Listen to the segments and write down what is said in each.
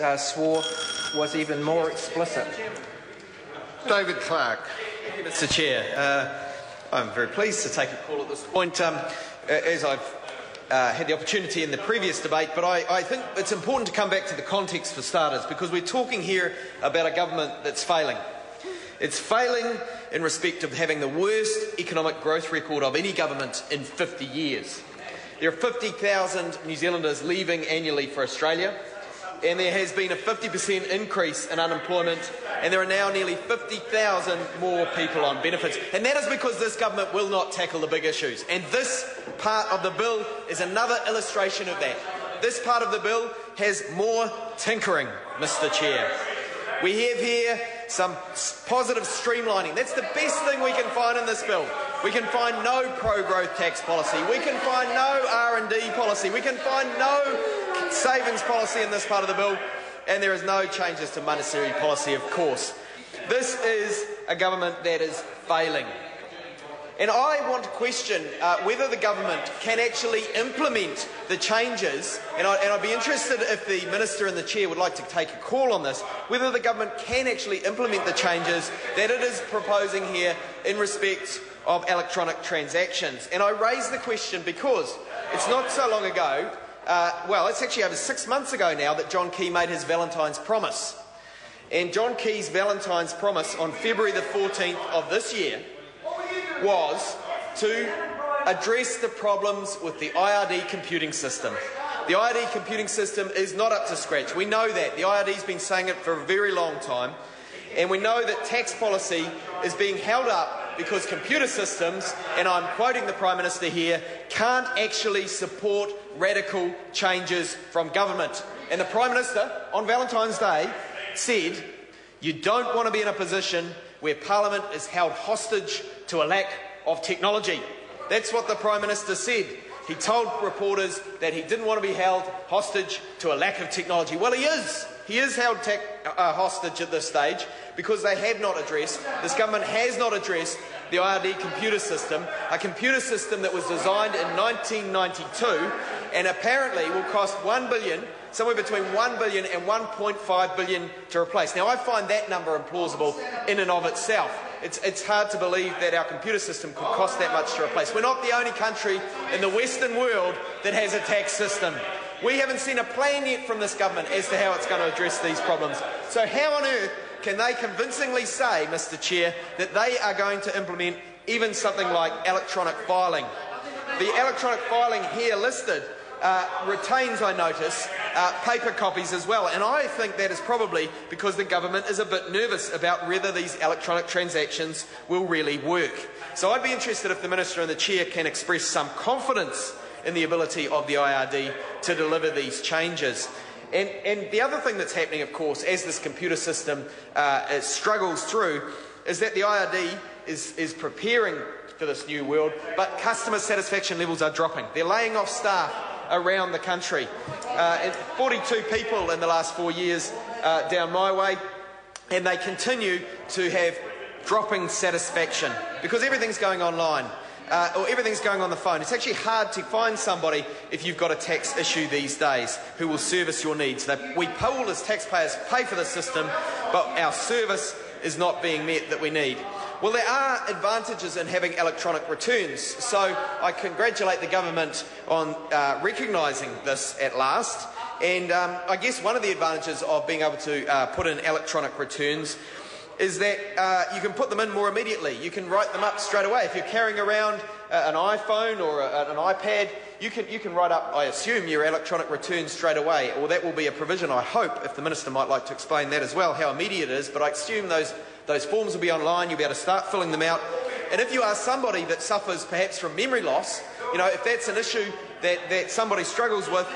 uh, swore was even more explicit. David Clark. Thank you, Mr Chair. Uh, I'm very pleased to take a call at this point, um, as I've uh, had the opportunity in the previous debate, but I, I, think it's important to come back to the context for starters, because we're talking here about a government that's failing. It's failing in respect of having the worst economic growth record of any government in 50 years. There are 50,000 New Zealanders leaving annually for Australia and there has been a 50% increase in unemployment, and there are now nearly 50,000 more people on benefits. And that is because this government will not tackle the big issues. And this part of the bill is another illustration of that. This part of the bill has more tinkering, Mr. Chair. We have here some positive streamlining. That's the best thing we can find in this bill. We can find no pro-growth tax policy. We can find no R&D policy. We can find no savings policy in this part of the bill, and there is no changes to monetary policy, of course. This is a government that is failing. And I want to question uh, whether the government can actually implement the changes, and, I, would be interested if the Minister and the Chair would like to take a call on this, whether the government can actually implement the changes that it is proposing here in respect of electronic transactions. And I raise the question because it's not so long ago uh, well, it's actually over six months ago now that John Key made his Valentine's promise. And John Key's Valentine's promise on February the 14th of this year was to address the problems with the IRD computing system. The IRD computing system is not up to scratch. We know that. The IRD's been saying it for a very long time. And we know that tax policy is being held up because computer systems, and I'm quoting the Prime Minister here, can't actually support radical changes from government. And the Prime Minister, on Valentine's Day, said, You don't want to be in a position where Parliament is held hostage to a lack of technology. That's what the Prime Minister said. He told reporters that he didn't want to be held hostage to a lack of technology. Well, he is. He is held tech, uh, hostage at this stage because they have not addressed, this government has not addressed the IRD computer system, a computer system that was designed in 1992 and apparently will cost 1 billion, somewhere between 1 billion and 1.5 billion to replace. Now, I find that number implausible in and of itself. It's, it's hard to believe that our computer system could cost that much to replace. We're not the only country in the Western world that has a tax system. We haven't seen a plan yet from this government as to how it's going to address these problems. So how on earth can they convincingly say, Mr Chair, that they are going to implement even something like electronic filing? The electronic filing here listed uh, retains, I notice, uh, paper copies as well. And I think that is probably because the government is a bit nervous about whether these electronic transactions will really work. So I'd be interested if the Minister and the Chair can express some confidence in the ability of the IRD to deliver these changes. And, and the other thing that's happening, of course, as this computer system uh, struggles through, is that the IRD is, is preparing for this new world, but customer satisfaction levels are dropping. They're laying off staff around the country. Uh, 42 people in the last four years uh, down my way, and they continue to have dropping satisfaction because everything's going online uh, or everything's going on the phone. It's actually hard to find somebody if you've got a tax issue these days who will service your needs. We all as taxpayers pay for the system, but our service is not being met that we need. Well, there are advantages in having electronic returns, so I congratulate the government on uh, recognising this at last. And um, I guess one of the advantages of being able to uh, put in electronic returns is that uh, you can put them in more immediately. You can write them up straight away. If you're carrying around uh, an iPhone or a, an iPad, you can, you can write up, I assume, your electronic returns straight away. Or that will be a provision, I hope, if the Minister might like to explain that as well, how immediate it is. But I assume those, those forms will be online. You'll be able to start filling them out. And if you are somebody that suffers perhaps from memory loss, you know, if that's an issue that, that somebody struggles with,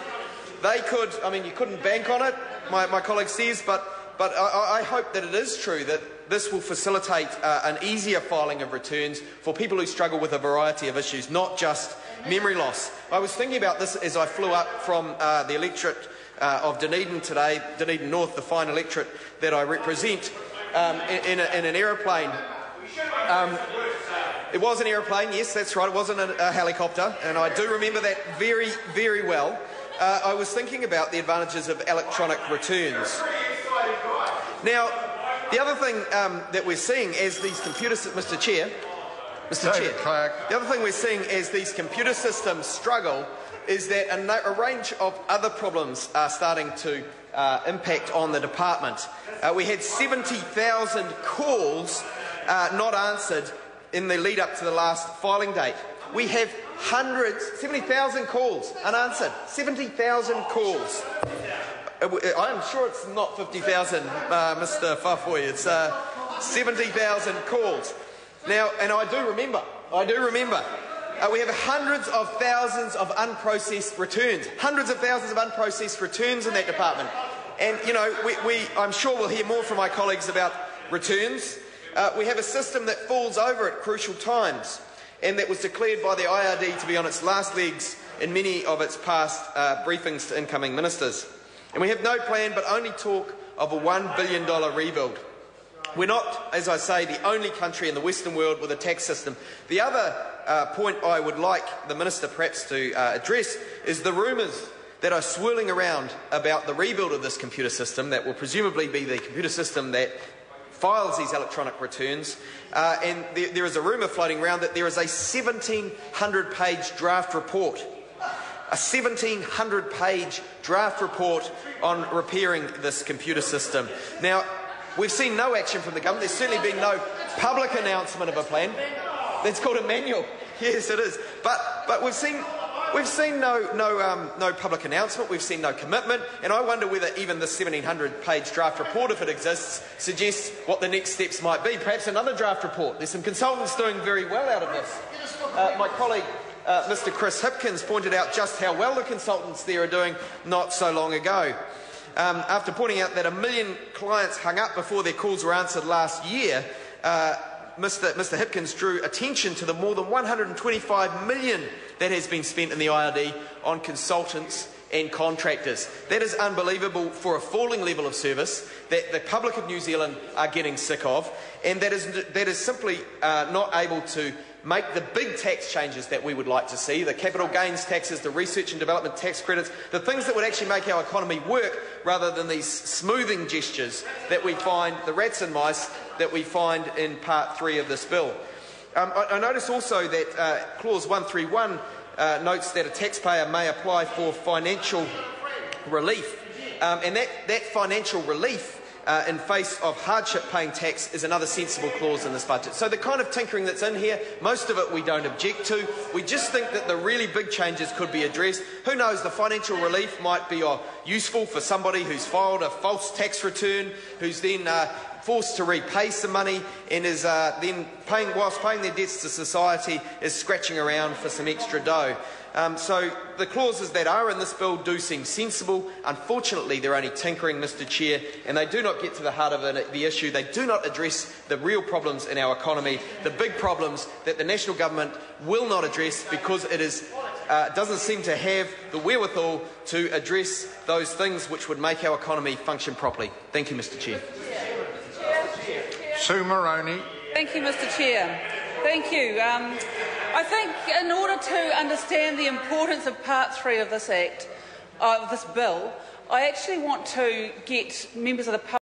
they could, I mean, you couldn't bank on it, my, my colleague says, but but I, I, hope that it is true that this will facilitate uh, an easier filing of returns for people who struggle with a variety of issues, not just memory loss. I was thinking about this as I flew up from uh, the electorate uh, of Dunedin today, Dunedin North, the fine electorate that I represent, um, in, in, a, in, an aeroplane. Um, it was an aeroplane, yes, that's right, it wasn't a, a helicopter, and I do remember that very, very well. uh, I was thinking about the advantages of electronic returns. Now, the other thing um, that we're seeing as these computer systems, Mr. Chair, Mr. David Chair, Clark. the other thing we're seeing as these computer systems struggle is that a, no- a range of other problems are starting to uh, impact on the department. Uh, we had 70,000 calls uh, not answered in the lead up to the last filing date. We have hundreds, 70,000 calls unanswered. 70,000 calls. Uh, w- I'm sure it's not 50,000, uh, Mr. Faafoi. It's uh, 70,000 calls. Now, and I do remember, I do remember, uh, we have hundreds of thousands of unprocessed returns, hundreds of thousands of unprocessed returns in that department. And, you know, we, we, I'm sure we'll hear more from my colleagues about returns. Uh, we have a system that falls over at crucial times and that was declared by the IRD to be on its last legs in many of its past uh, briefings to incoming ministers. And we have no plan but only talk of a $1 billion rebuild. We're not, as I say, the only country in the Western world with a tax system. The other uh, point I would like the Minister perhaps to uh, address is the rumours that are swirling around about the rebuild of this computer system that will presumably be the computer system that files these electronic returns. Uh, and there, there is a rumour floating around that there is a 1,700 page draft report a 1700 page draft report on repairing this computer system. Now, we've seen no action from the government. There's certainly been no public announcement of a plan. That's called a manual. Yes, it is. But, but we've seen. We've seen no, no, um, no public announcement, we've seen no commitment, and I wonder whether even the 1700 page draft report, if it exists, suggests what the next steps might be. Perhaps another draft report. There's some consultants doing very well out of this. Uh, my colleague uh, Mr. Chris Hipkins pointed out just how well the consultants there are doing not so long ago. Um, after pointing out that a million clients hung up before their calls were answered last year, uh, Mr. Mr. Hipkins drew attention to the more than 125 million that has been spent in the IRD on consultants and contractors. That is unbelievable for a falling level of service that the public of New Zealand are getting sick of, and that is, that is simply uh, not able to make the big tax changes that we would like to see the capital gains taxes, the research and development tax credits, the things that would actually make our economy work rather than these smoothing gestures that we find, the rats and mice that we find in part three of this bill. Um, I, I notice also that uh, clause 131 uh, notes that a taxpayer may apply for financial relief, um, and that, that financial relief uh, in face of hardship paying tax is another sensible clause in this budget. So the kind of tinkering that's in here, most of it we don't object to. We just think that the really big changes could be addressed. Who knows, the financial relief might be uh, useful for somebody who's filed a false tax return, who's then uh, forced to repay some money and is uh, then paying, whilst paying their debts to society, is scratching around for some extra dough. Um, so the clauses that are in this bill do seem sensible. Unfortunately, they're only tinkering, Mr Chair, and they do not get to the heart of the issue. They do not address the real problems in our economy, the big problems that the national government will not address because it is, uh, doesn't seem to have the wherewithal to address those things which would make our economy function properly. Thank you, Mr Chair. Sue Moroney. Thank you, Mr. Chair. Thank you. Um, I think in order to understand the importance of Part 3 of this Act, uh, of this bill, I actually want to get members of the